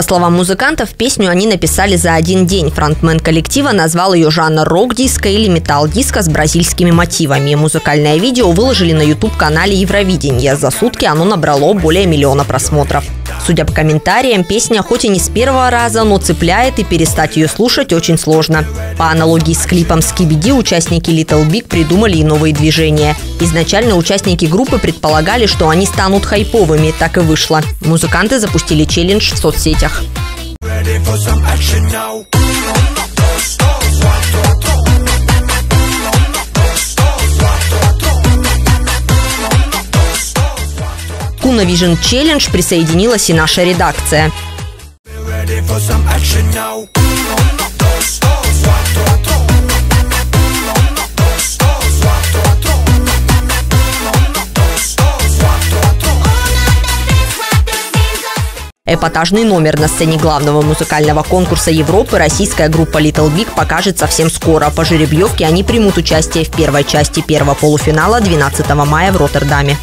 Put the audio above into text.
По словам музыкантов, песню они написали за один день. Фронтмен коллектива назвал ее жанр рок-диско или металл-диско с бразильскими мотивами. Музыкальное видео выложили на YouTube-канале Евровидения. За сутки оно набрало более миллиона просмотров. Судя по комментариям, песня хоть и не с первого раза, но цепляет и перестать ее слушать очень сложно. По аналогии с клипом «Скибиди» участники Little Big придумали и новые движения. Изначально участники группы предполагали, что они станут хайповыми, так и вышло. Музыканты запустили челлендж в соцсетях. К Уна Vision Challenge присоединилась и наша редакция. Эпатажный номер на сцене главного музыкального конкурса Европы российская группа Little Big покажет совсем скоро. По жеребьевке они примут участие в первой части первого полуфинала 12 мая в Роттердаме.